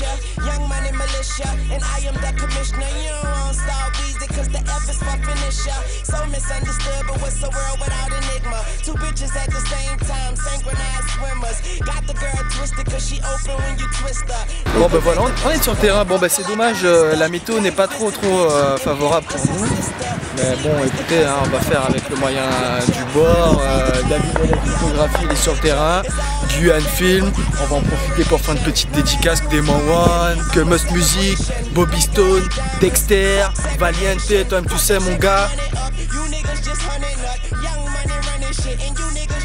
Patricia, young money militia, and I am the commissioner. You don't want star Weezy, cause the F is for finisher. So misunderstood, but what's the world without Bon ben voilà, on est sur le terrain. Bon ben c'est dommage, euh, la météo n'est pas trop trop euh, favorable pour nous. Mais bon écoutez, hein, on va faire avec le moyen du bord. Euh, David de la photographie, il est sur le terrain. Du film, on va en profiter pour faire une petite dédicace des One, que Music, Bobby Stone, Dexter, Valiente, toi tu sais mon gars.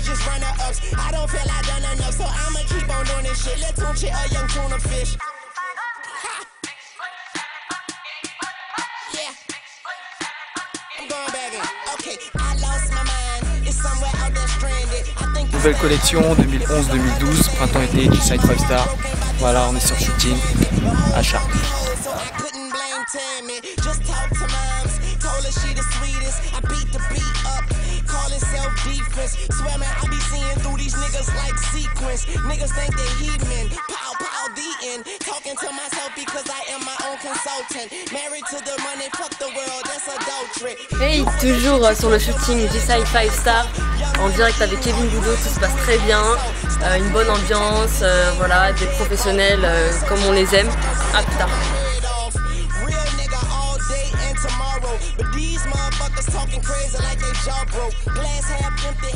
Just runner ups. I don't feel I done enough, so I'ma keep on doing this shit. Let's a young tuna fish. Yeah. I'm going back in. Okay, I lost my mind. It's somewhere out there stranded. I think Nouvelle collection 2011-2012, printemps-été du Side 5 Star. Voilà, on est sur shooting Tammy. Just talk to moms, told her she the sweetest. I beat the sequence. Niggas think they heathen, pow pow the end. Talking to myself because I am my own consultant. Married to the money, fuck the world, that's adultery. Hey, toujours euh, sur le shooting du Side 5 Star, en direct avec Kevin Boudot, tout se passe très bien, euh, une bonne ambiance, euh, voilà, des professionnels euh, comme on les aime. À plus tard. But these motherfuckers talking crazy like they jaw broke. Glass half empty,